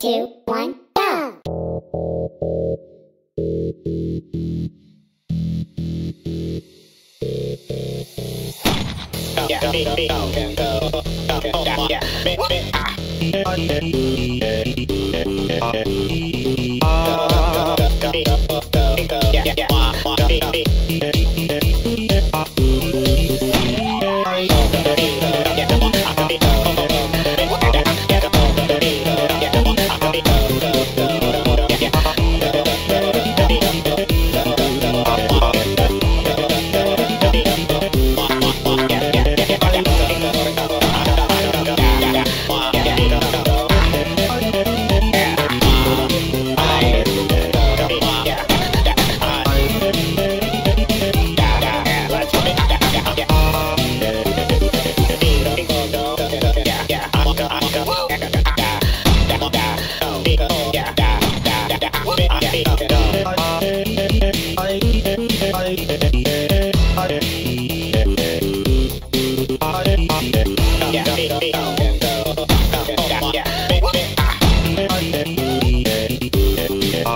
two, one, go!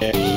Yeah.